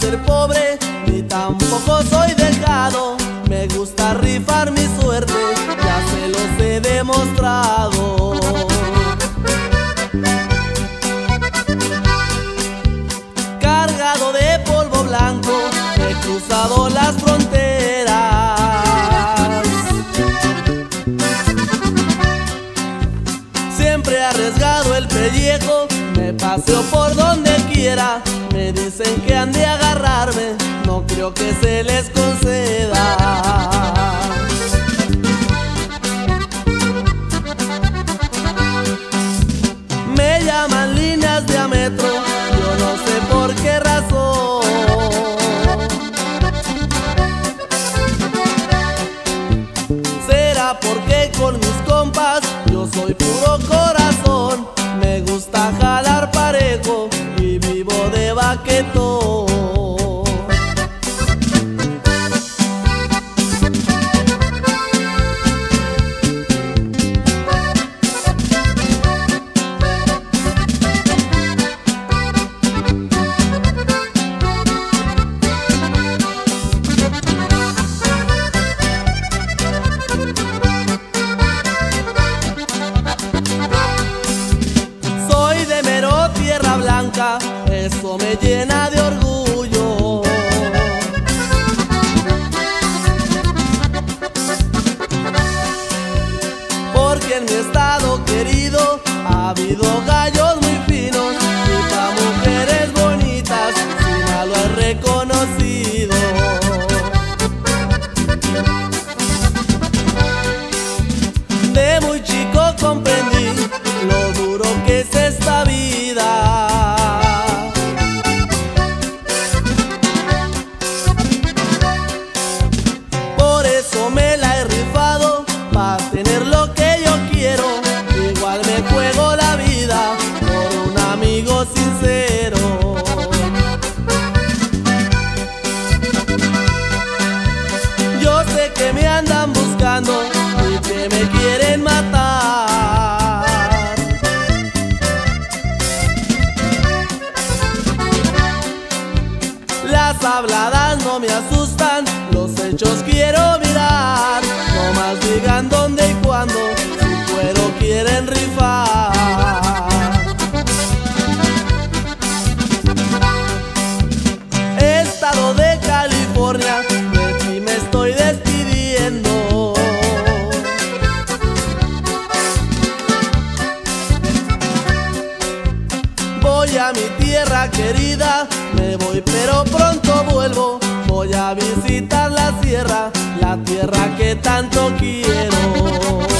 ser pobre, ni tampoco soy dejado. Me gusta rifar mi suerte, ya se los he demostrado. Cargado de polvo blanco, he cruzado las fronteras. Siempre he arriesgado el pellejo, paseo por donde quiera. Me dicen que han de agarrarme, no creo que se les conceda. Me llaman líneas de a metro, yo no sé por qué razón. Será porque con mis compas yo soy puro corazón. Vivo de baquetón. Soy de mero tierra blanca, eso me llena de orgullo. Porque en mi estado querido ha habido gallos andan buscando y que me quieren matar. Las habladas no me asustan, los hechos quiero Voy a mi tierra querida, me voy pero pronto vuelvo. Voy a visitar la sierra, la tierra que tanto quiero.